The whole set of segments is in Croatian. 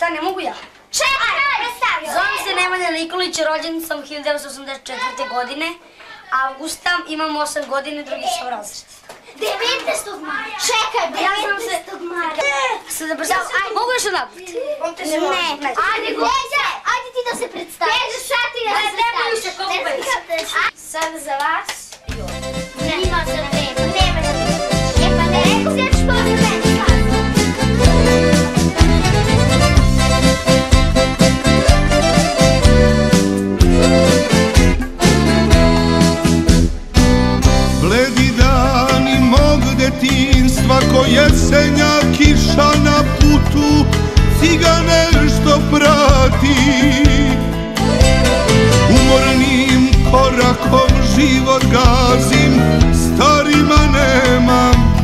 stani, mogu ja? Čekaj, predstavi. Zovem se Nemanja Nikolić, rođen sam 1984. godine. Avgusta, imam 8 godina, drugi sam razred. 19. maja. Čekaj, Ja sam se... 19. maja. Sad da predstavim, ajde. mogu još jedan put? On te se može. Ne, ajde, Gleđa, ajde ti da se predstaviš. Gleđa, sad ti da Ne, se ne boju se predstaviš. koliko Sad za vas. Ne, jesenja kiša na putu Cigane što prati. Umornim korakom život gazim Starima nemam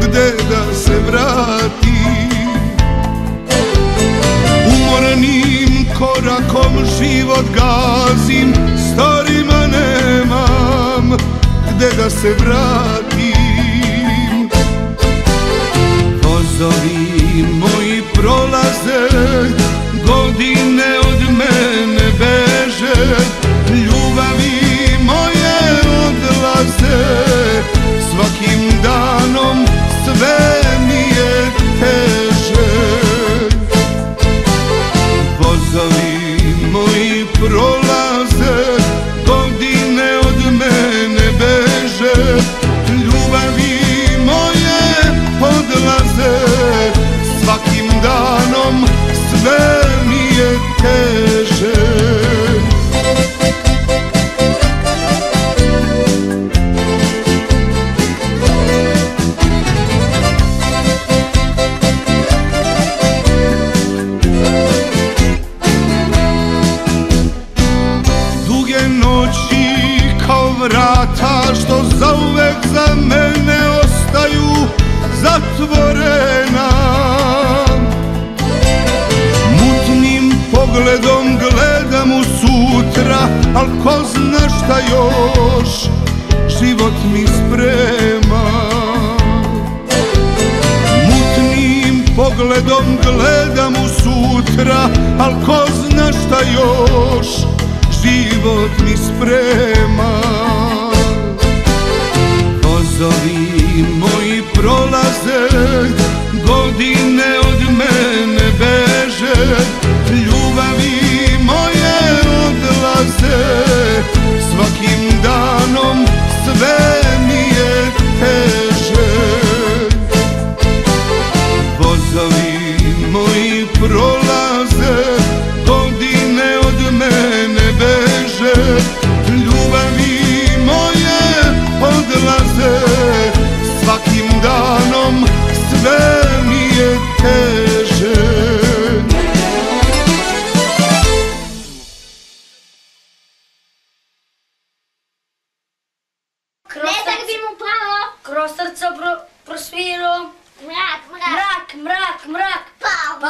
gde da se vratim. Umornim korakom život gazim Starima nemam gde da se vratim Godine od mene beže. Ljubavi moje odlaze. Svakim danom sve mi je teže. Vozovi moji prolaze. Godine od mene beže. Ljubavi moje odlaze. Svakim danom sve mi je teže. Duge noći kao vrata što zauvek za mene ostaju zatvorena pogledom gledam u sutra, al ko zna šta još život mi sprema. Mutnim pogledom gledam u sutra Al ko zna šta još život mi sprema. Vozovi moji prolaze Godine му право. Кросърца просвирам. Мрак, мрак. Мрак, мрак, мрак. Пау,